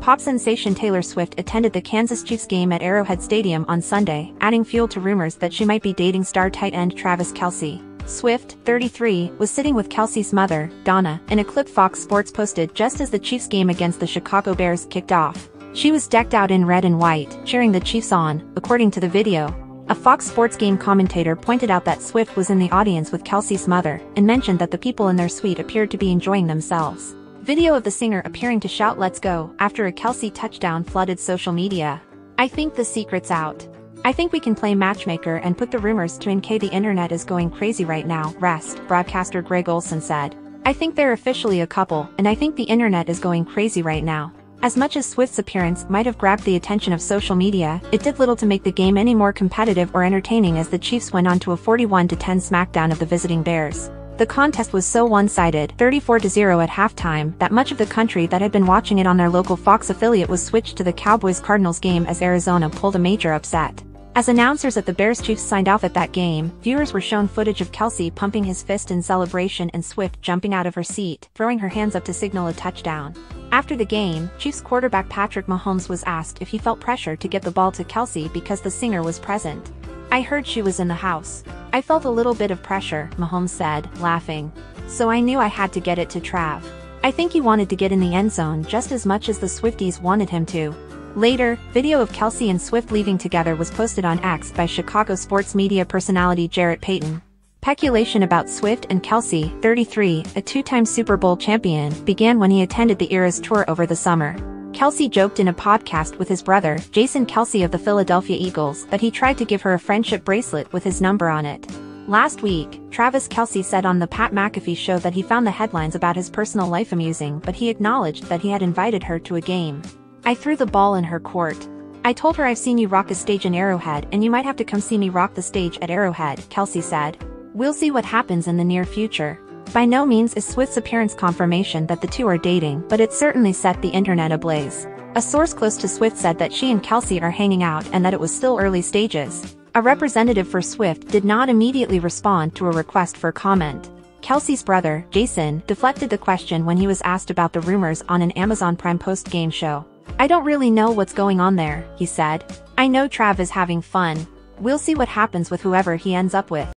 Pop sensation Taylor Swift attended the Kansas Chiefs game at Arrowhead Stadium on Sunday, adding fuel to rumors that she might be dating star tight end Travis Kelce. Swift, 33, was sitting with Kelce's mother, Donna, in a clip Fox Sports posted just as the Chiefs game against the Chicago Bears kicked off. She was decked out in red and white, cheering the Chiefs on, according to the video. A Fox Sports game commentator pointed out that Swift was in the audience with Kelce's mother, and mentioned that the people in their suite appeared to be enjoying themselves. Video of the singer appearing to shout let's go after a Kelce touchdown flooded social media. I think the secret's out. I think we can play matchmaker and put the rumors to in the internet is going crazy right now, rest, broadcaster Greg Olsen said. I think they're officially a couple, and I think the internet is going crazy right now. As much as Swift's appearance might have grabbed the attention of social media, it did little to make the game any more competitive or entertaining as the Chiefs went on to a 41-10 smackdown of the visiting Bears. The contest was so one-sided, 34-0 at halftime, that much of the country that had been watching it on their local Fox affiliate was switched to the Cowboys-Cardinals game as Arizona pulled a major upset. As announcers at the Bears Chiefs signed off at that game, viewers were shown footage of Kelce pumping his fist in celebration and Swift jumping out of her seat, throwing her hands up to signal a touchdown. After the game, Chiefs quarterback Patrick Mahomes was asked if he felt pressure to get the ball to Kelce because the singer was present. I heard she was in the house. I felt a little bit of pressure, Mahomes said, laughing. So I knew I had to get it to Trav. I think he wanted to get in the end zone just as much as the Swifties wanted him to. Later, video of Kelce and Swift leaving together was posted on X by Chicago sports media personality Jarrett Payton. Speculation about Swift and Kelce, 33, a two-time Super Bowl champion, began when he attended the Eras tour over the summer. Kelce joked in a podcast with his brother, Jason Kelce of the Philadelphia Eagles, that he tried to give her a friendship bracelet with his number on it. Last week, Travis Kelce said on the Pat McAfee show that he found the headlines about his personal life amusing but he acknowledged that he had invited her to a game. I threw the ball in her court. I told her I've seen you rock a stage in Arrowhead and you might have to come see me rock the stage at Arrowhead, Kelce said. We'll see what happens in the near future. By no means is Swift's appearance confirmation that the two are dating, but it certainly set the internet ablaze. A source close to Swift said that she and Kelce are hanging out and that it was still early stages. A representative for Swift did not immediately respond to a request for comment. Kelce's brother, Jason, deflected the question when he was asked about the rumors on an Amazon Prime post-game show. I don't really know what's going on there, he said. I know Trav is having fun. We'll see what happens with whoever he ends up with.